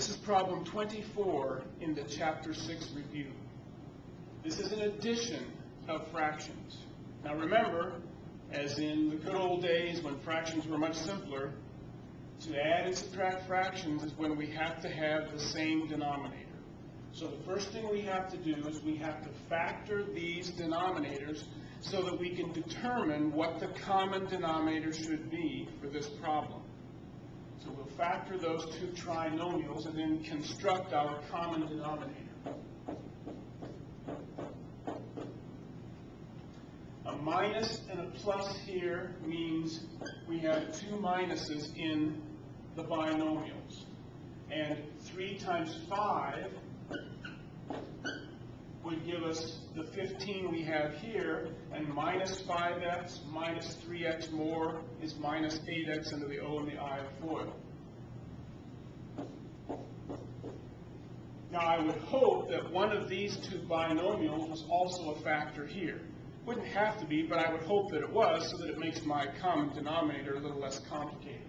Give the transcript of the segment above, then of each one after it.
This is problem 24 in the chapter 6 review. This is an addition of fractions. Now remember, as in the good old days when fractions were much simpler, to add and subtract fractions is when we have to have the same denominator. So the first thing we have to do is we have to factor these denominators so that we can determine what the common denominator should be for this problem. Factor those two trinomials and then construct our common denominator. A minus and a plus here means we have two minuses in the binomials. And 3 times 5 would give us the 15 we have here, and minus 5x minus 3x more is minus 8x under the O and the I of FOIL. Now, I would hope that one of these two binomials was also a factor here. Wouldn't have to be, but I would hope that it was so that it makes my common denominator a little less complicated.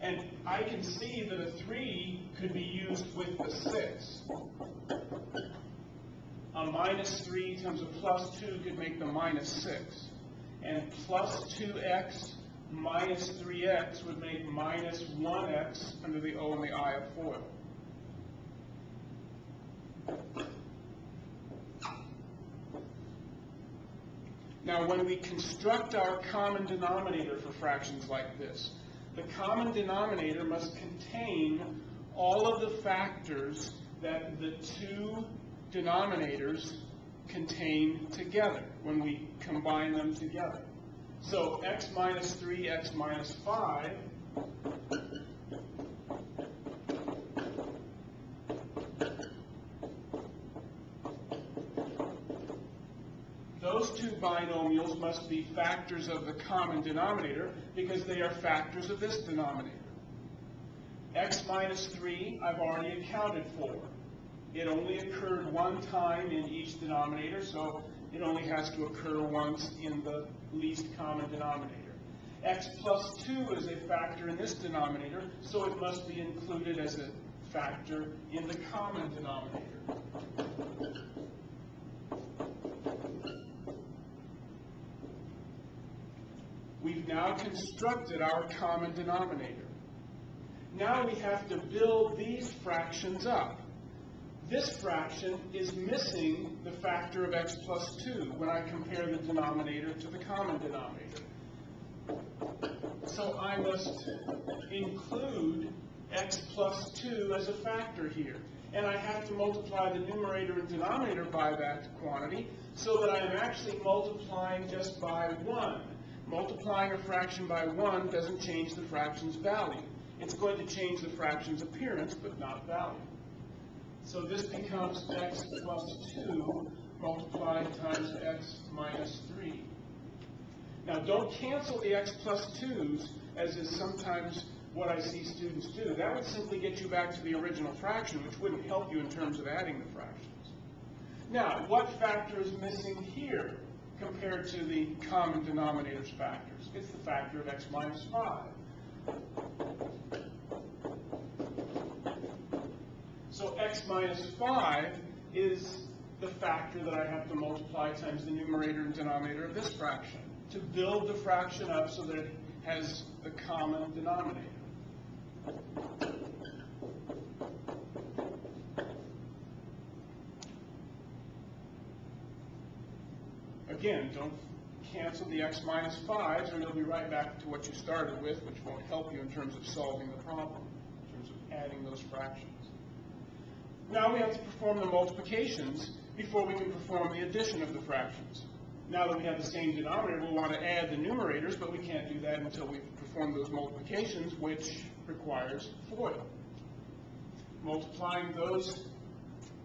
And I can see that a 3 could be used with the 6. A minus 3 times a plus 2 could make the minus 6. And plus 2x minus 3x would make minus 1x under the O and the I of FOIL. Now, when we construct our common denominator for fractions like this, the common denominator must contain all of the factors that the two denominators contain together when we combine them together. So x minus 3, x minus 5 those two binomials must be factors of the common denominator because they are factors of this denominator. x minus 3 I've already accounted for. It only occurred one time in each denominator, so it only has to occur once in the least common denominator. x plus 2 is a factor in this denominator, so it must be included as a factor in the common denominator. We've now constructed our common denominator. Now we have to build these fractions up. This fraction is missing the factor of x plus 2 when I compare the denominator to the common denominator. So I must include x plus 2 as a factor here. And I have to multiply the numerator and denominator by that quantity so that I'm actually multiplying just by 1. Multiplying a fraction by 1 doesn't change the fraction's value. It's going to change the fraction's appearance, but not value. So this becomes x plus 2 multiplied times x minus 3. Now don't cancel the x plus 2's, as is sometimes what I see students do. That would simply get you back to the original fraction, which wouldn't help you in terms of adding the fractions. Now, what factor is missing here compared to the common denominator's factors? It's the factor of x minus 5. So x minus 5 is the factor that I have to multiply times the numerator and denominator of this fraction to build the fraction up so that it has the common denominator. Again, don't cancel the x minus 5s or you'll be right back to what you started with, which won't help you in terms of solving the problem, in terms of adding those fractions. Now we have to perform the multiplications before we can perform the addition of the fractions. Now that we have the same denominator, we'll want to add the numerators, but we can't do that until we've performed those multiplications, which requires FOIL. Multiplying those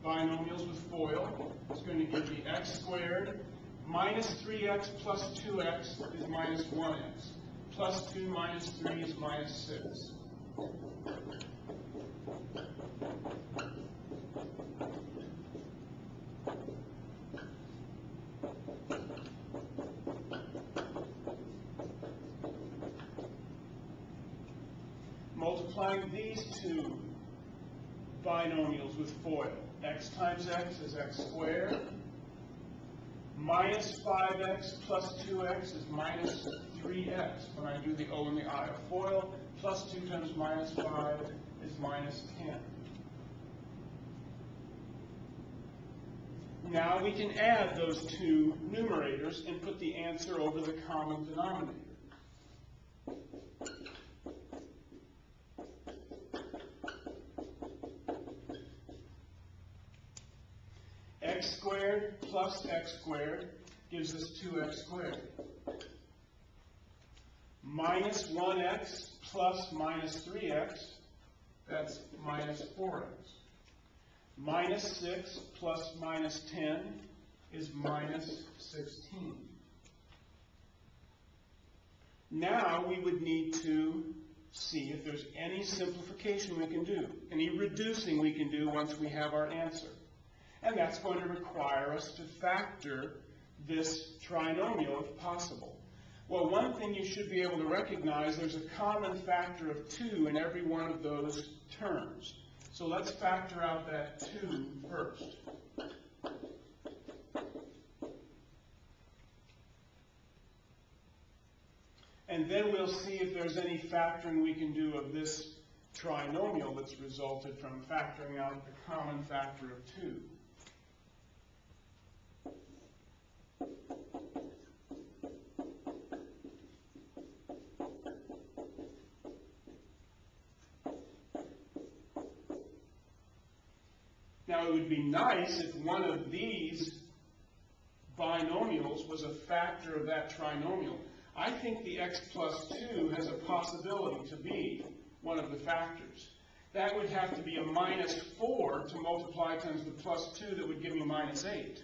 binomials with FOIL is going to give me x squared minus 3x plus 2x is minus 1x. Plus 2 minus 3 is minus 6. multiplying these two binomials with FOIL. x times x is x squared. Minus 5x plus 2x is minus 3x. When I do the O and the I of FOIL, plus 2 times minus 5 is minus 10. Now we can add those two numerators and put the answer over the common denominator. X squared plus x squared gives us 2x squared. Minus 1x plus minus 3x, that's minus 4x. Minus 6 plus minus 10 is minus 16. Now we would need to see if there's any simplification we can do, any reducing we can do once we have our answer. And that's going to require us to factor this trinomial if possible. Well, one thing you should be able to recognize, there's a common factor of 2 in every one of those terms. So let's factor out that 2 first. And then we'll see if there's any factoring we can do of this trinomial that's resulted from factoring out the common factor of 2. Now, it would be nice if one of these binomials was a factor of that trinomial. I think the x plus 2 has a possibility to be one of the factors. That would have to be a minus 4 to multiply times the plus 2 that would give me minus 8.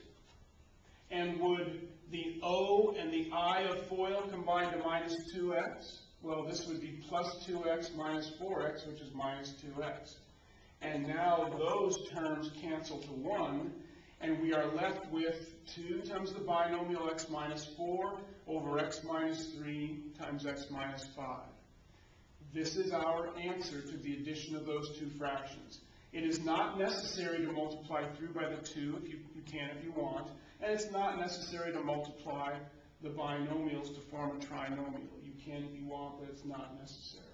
And would the O and the I of FOIL combine to minus 2x? Well, this would be plus 2x minus 4x, which is minus 2x. And now those terms cancel to 1, and we are left with 2 times the binomial x minus 4 over x minus 3 times x minus 5. This is our answer to the addition of those two fractions. It is not necessary to multiply through by the 2 if you, you can if you want, and it's not necessary to multiply the binomials to form a trinomial. You can if you want, but it's not necessary.